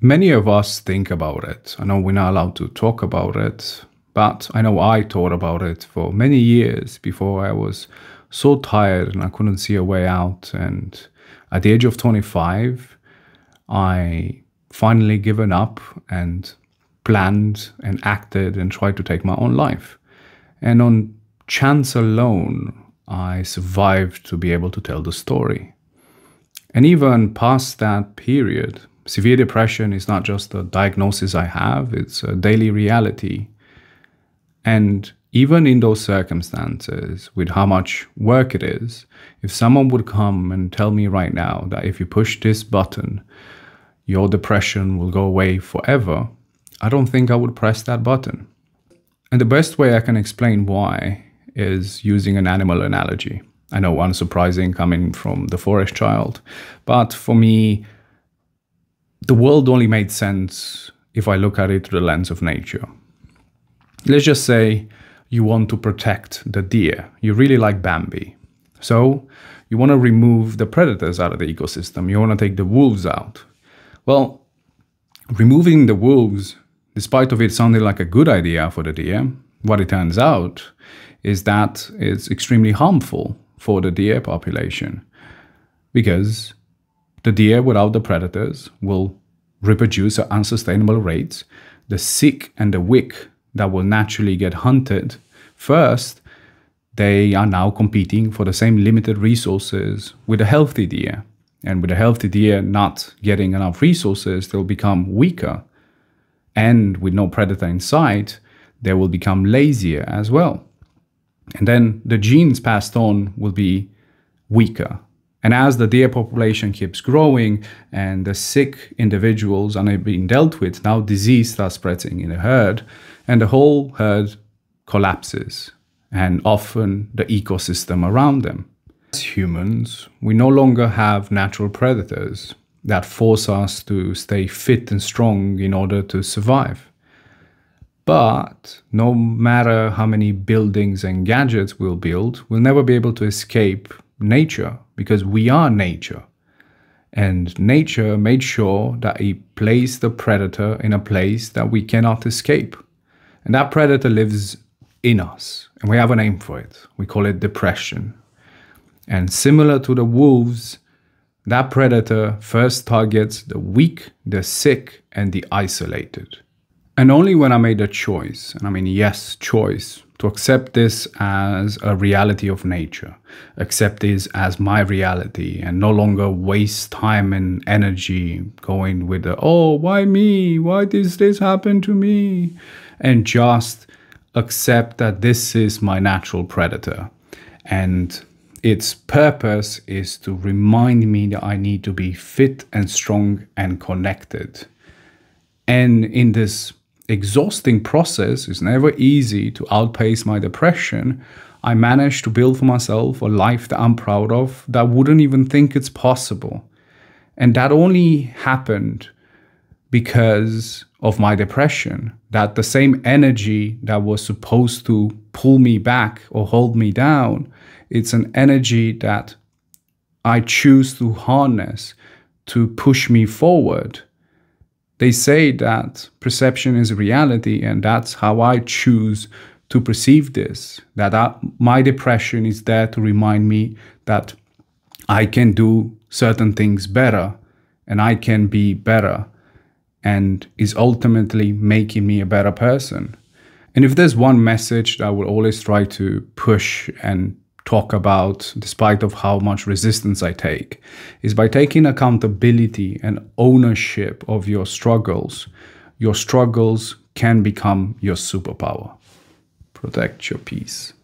Many of us think about it. I know we're not allowed to talk about it, but I know I thought about it for many years before I was so tired and I couldn't see a way out. And at the age of 25, I finally given up and planned and acted and tried to take my own life. And on chance alone, I survived to be able to tell the story. And even past that period, severe depression is not just a diagnosis I have, it's a daily reality. And even in those circumstances, with how much work it is, if someone would come and tell me right now that if you push this button, your depression will go away forever, I don't think I would press that button. And the best way I can explain why is using an animal analogy. I know unsurprising coming from the forest child, but for me, the world only made sense if I look at it through the lens of nature. Let's just say you want to protect the deer. You really like Bambi. So you want to remove the predators out of the ecosystem. You want to take the wolves out. Well, removing the wolves, despite of it sounding like a good idea for the deer, what it turns out is that it's extremely harmful for the deer population because the deer without the predators will reproduce at unsustainable rates. The sick and the weak that will naturally get hunted first, they are now competing for the same limited resources with a healthy deer. And with a healthy deer not getting enough resources, they'll become weaker. And with no predator in sight, they will become lazier as well. And then the genes passed on will be weaker. And as the deer population keeps growing and the sick individuals are not being dealt with, now disease starts spreading in the herd and the whole herd collapses and often the ecosystem around them. As humans, we no longer have natural predators that force us to stay fit and strong in order to survive. But no matter how many buildings and gadgets we'll build, we'll never be able to escape nature because we are nature. And nature made sure that it placed the predator in a place that we cannot escape. And that predator lives in us. And we have a name for it. We call it depression. And similar to the wolves, that predator first targets the weak, the sick, and the isolated. And only when I made a choice, and I mean, yes, choice, to accept this as a reality of nature, accept this as my reality, and no longer waste time and energy going with the, oh, why me? Why does this happen to me? And just accept that this is my natural predator. And its purpose is to remind me that I need to be fit and strong and connected. And in this exhausting process, it's never easy to outpace my depression. I managed to build for myself a life that I'm proud of that wouldn't even think it's possible. And that only happened because of my depression. That the same energy that was supposed to pull me back or hold me down, it's an energy that I choose to harness to push me forward they say that perception is reality, and that's how I choose to perceive this. That I, my depression is there to remind me that I can do certain things better and I can be better, and is ultimately making me a better person. And if there's one message that I will always try to push and talk about, despite of how much resistance I take, is by taking accountability and ownership of your struggles, your struggles can become your superpower. Protect your peace.